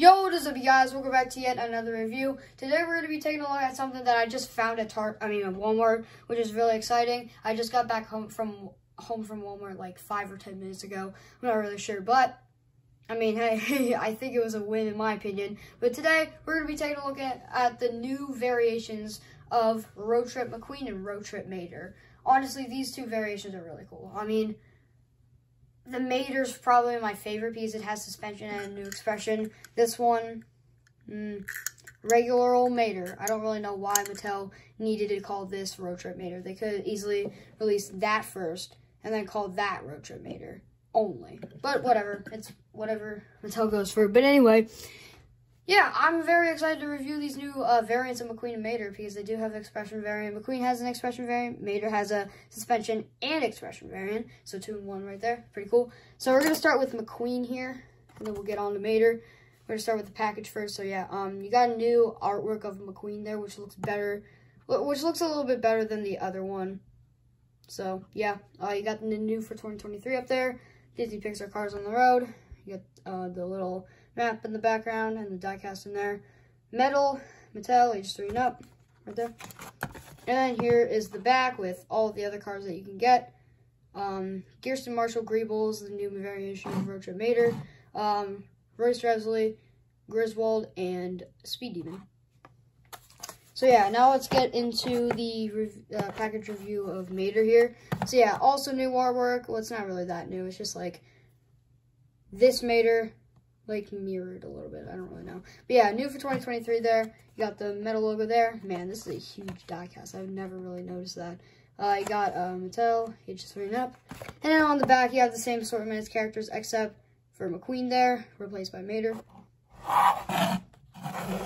Yo, what is up, you guys? Welcome back to yet another review. Today, we're going to be taking a look at something that I just found at Tart. I mean, at Walmart, which is really exciting. I just got back home from home from Walmart like five or ten minutes ago. I'm not really sure, but I mean, hey, I think it was a win in my opinion. But today, we're going to be taking a look at, at the new variations of Road Trip McQueen and Road Trip Mater. Honestly, these two variations are really cool. I mean, the Mater's probably my favorite piece. It has suspension and a new expression. This one, mm, regular old Mater. I don't really know why Mattel needed to call this Road Trip Mater. They could easily release that first and then call that Road Trip Mater only. But whatever. It's whatever Mattel goes for. But anyway, yeah, I'm very excited to review these new uh, variants of McQueen and Mater because they do have expression variant. McQueen has an expression variant. Mater has a suspension and expression variant. So two in one right there. Pretty cool. So we're going to start with McQueen here, and then we'll get on to Mater. We're to start with the package first. So yeah, um, you got a new artwork of McQueen there, which looks better, which looks a little bit better than the other one. So yeah, uh, you got the new for 2023 up there. Disney Pixar Cars on the Road. You got uh, the little map in the background and the diecast in there. Metal, Mattel, age 3 and up, right there. And then here is the back with all the other cars that you can get. Um, Kirsten Marshall Greebles, the new variation of Road Trip Mater. Um, Royce Griswold, and Speed Demon. So yeah, now let's get into the uh, package review of Mater here. So yeah, also new artwork. Well, it's not really that new. It's just like this Mater like mirrored a little bit. I don't really know. But yeah, new for 2023 there. You got the Mattel logo there. Man, this is a huge diecast. I've never really noticed that. Uh, you got uh, Mattel, just three up. And then on the back, you have the same assortment as characters, except for McQueen there, replaced by Mater.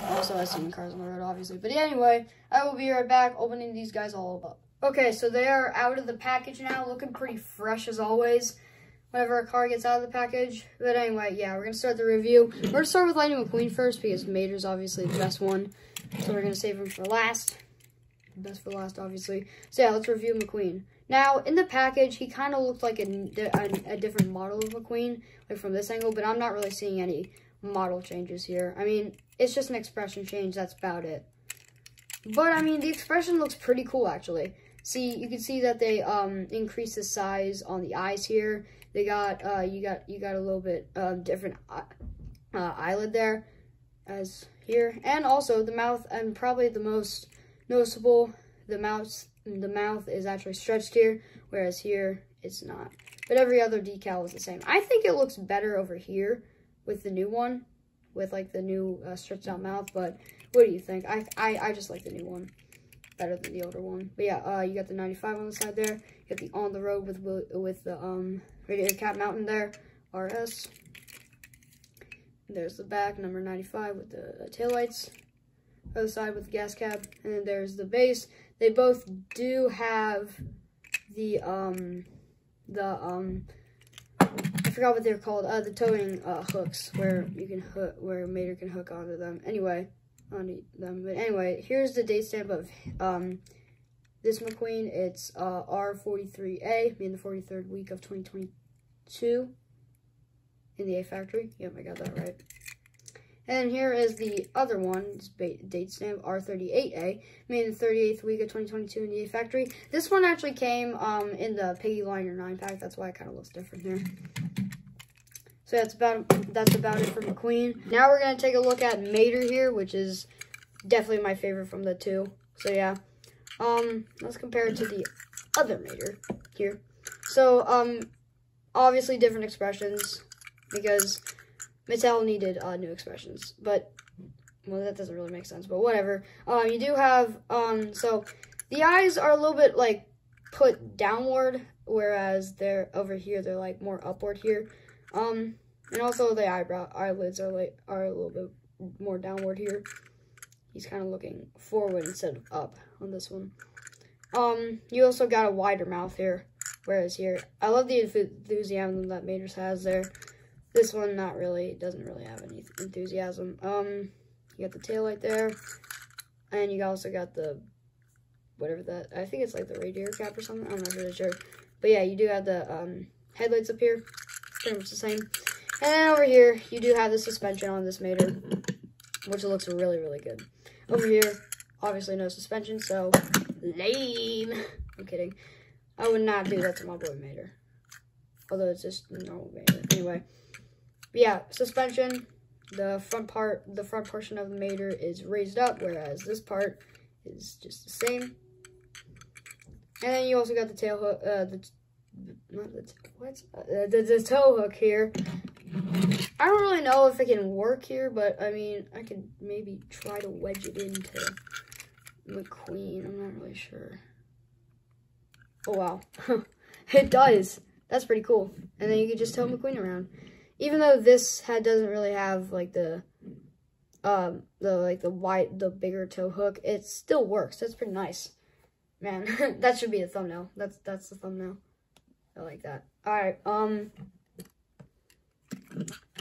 Also, I've seen cars on the road, obviously. But anyway, I will be right back opening these guys all up. Okay, so they are out of the package now, looking pretty fresh as always whenever a car gets out of the package. But anyway, yeah, we're going to start the review. We're going to start with Lightning McQueen first because Mater's obviously the best one. So we're going to save him for last. Best for last, obviously. So yeah, let's review McQueen. Now, in the package, he kind of looked like a, a, a, different model of McQueen, like from this angle, but I'm not really seeing any model changes here. I mean, it's just an expression change, that's about it. But, I mean, the expression looks pretty cool, actually. See, you can see that they um, increase the size on the eyes here. They got uh, you got you got a little bit different uh, uh, eyelid there as here, and also the mouth, and probably the most noticeable, the mouth the mouth is actually stretched here, whereas here it's not. But every other decal is the same. I think it looks better over here with the new one, with like the new uh, stretched out mouth. But what do you think? I I I just like the new one better than the older one. But yeah, uh, you got the 95 on the side there. You got the on the road with with the um Radiator Cap Mountain there, RS. There's the back, number 95 with the uh, taillights. Other side with the gas cap. And then there's the base. They both do have the, um, the, um, I forgot what they're called. Uh, the towing uh, hooks where you can hook, where Mater can hook onto them. Anyway, onto them. But anyway, here's the date stamp of, um, this McQueen, it's uh, R43A, in the 43rd week of 2022 in the A factory. Yep, I got that right. And here is the other one, date stamp R38A, made in the 38th week of 2022 in the A factory. This one actually came um, in the Piggy Liner 9 pack. That's why it kind of looks different here. So that's about that's about it for McQueen. Now we're gonna take a look at Mater here, which is definitely my favorite from the two. So yeah. Um, let's compare it to the other Mater here. So, um, obviously different expressions because Mattel needed uh, new expressions, but well, that doesn't really make sense, but whatever. Um, you do have, um, so the eyes are a little bit like put downward, whereas they're over here, they're like more upward here. Um, and also the eyebrow eyelids are like are a little bit more downward here he's kind of looking forward instead of up on this one. Um, you also got a wider mouth here, whereas here, I love the enthusiasm that Mater's has there. This one, not really, doesn't really have any enthusiasm. Um, you got the tail light there, and you also got the, whatever that, I think it's like the radiator cap or something, I'm not really sure. But yeah, you do have the um, headlights up here, pretty much the same. And over here, you do have the suspension on this Mater, which looks really, really good. Over here, obviously no suspension, so lame. I'm kidding. I would not do that to my boy Mater. Although it's just normal Mater. Anyway, but yeah, suspension. The front part, the front portion of the Mater is raised up, whereas this part is just the same. And then you also got the tail hook, uh, the, not the, what? Uh, the, the tow hook here. I don't really know if it can work here, but I mean, I could maybe try to wedge it into McQueen. I'm not really sure. Oh, wow. it does. That's pretty cool. And then you can just tow McQueen around. Even though this head doesn't really have, like, the, um, the, like, the white, the bigger tow hook, it still works. That's pretty nice. Man, that should be a thumbnail. That's, that's the thumbnail. I like that. Alright, um...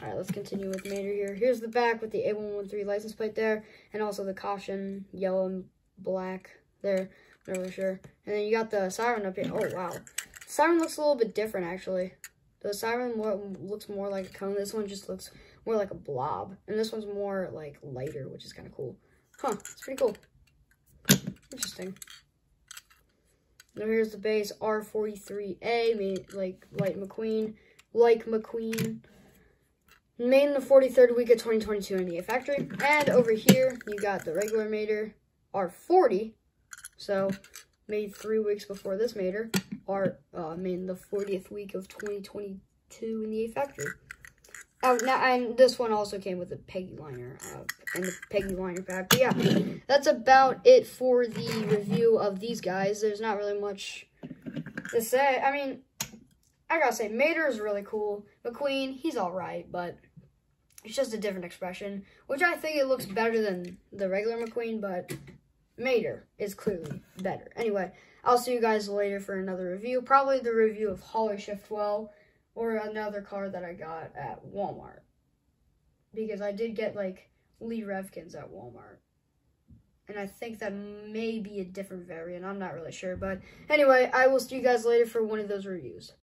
Alright, let's continue with Mater here. Here's the back with the A113 license plate there, and also the caution, yellow and black there. Not really sure. And then you got the siren up here. Oh, wow. Siren looks a little bit different, actually. The siren more, looks more like a cone. This one just looks more like a blob. And this one's more, like, lighter, which is kind of cool. Huh, it's pretty cool. Interesting. Now here's the base R43A, made like Light McQueen, like McQueen. Made in the 43rd week of 2022 in the A factory. And over here, you got the regular Mater R40. So, made three weeks before this Mater. R, uh, made in the 40th week of 2022 in the A factory. Oh, now, and this one also came with a Peggy liner uh, and the Peggy liner pack. But yeah, that's about it for the review of these guys. There's not really much to say. I mean, I gotta say, Mater is really cool. McQueen, he's alright, but it's just a different expression, which I think it looks better than the regular McQueen, but Mater is clearly better. Anyway, I'll see you guys later for another review. Probably the review of Holly Shiftwell or another car that I got at Walmart. Because I did get, like, Lee Revkins at Walmart. And I think that may be a different variant. I'm not really sure. But anyway, I will see you guys later for one of those reviews.